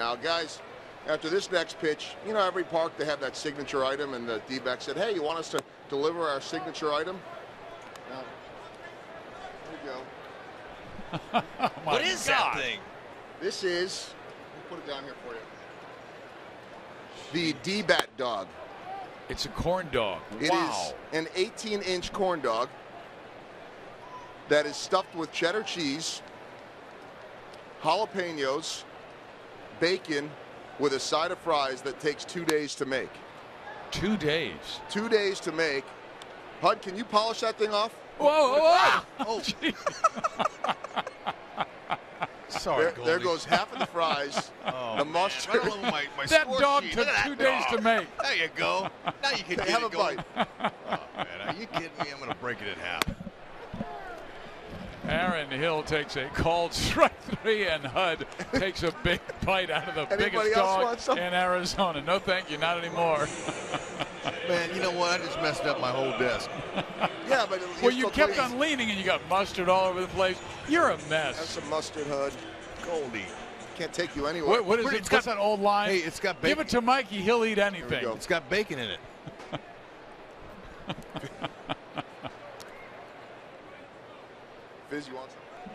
Now, guys, after this next pitch, you know, every park they have that signature item, and the D-back said, hey, you want us to deliver our signature item? Now, here you go. Oh what is that thing? This is, let me put it down here for you. The D-bat dog. It's a corn dog. It is wow. an 18-inch corn dog that is stuffed with cheddar cheese, jalapenos, bacon, with a side of fries that takes two days to make. Two days. Two days to make. Hud, can you polish that thing off? Whoa, whoa, ah! Oh, whoa. sorry, There, there goes half of the fries, Oh, the man. mustard. Right my, my that dog sheet. took Look at two that days to make. There you go. Now you can Hey, get have it a going. bite. Oh, man, are you kidding me? I'm going to break it in half. Aaron Hill takes a called strike three, and Hud takes a big bite out of the Anybody biggest dog in Arizona. No, thank you, not anymore. Man, you know what? I just messed up my whole desk. Yeah, but well, you kept on leaning, and you got mustard all over the place. You're a Have mess. some mustard, Hud. Goldie. Can't take you anywhere. What, what is Pretty- it? it's What's got- that old line? Hey, it's got bacon. Give it to Mikey. He'll eat anything. It's got bacon in it. Fizz, you want some?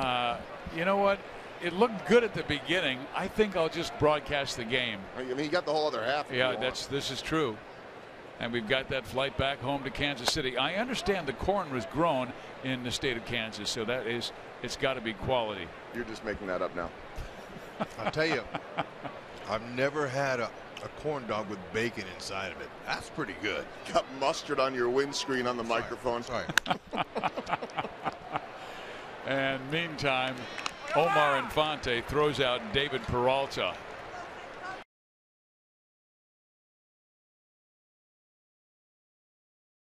Uh, you know what? It looked good at the beginning. I think I'll just broadcast the game. I mean, you got the whole other half. if Yeah, that's this is true. And we've got that flight back home to Kansas City. I understand the corn was grown in the state of Kansas, so that is it's got to be quality. You're just making that up now. I'll tell you, I've never had a, a corn dog with bacon inside of it. That's pretty good. Got mustard on your windscreen on the Sorry. microphone. Sorry. And meantime, Omar Infante throws out David Peralta.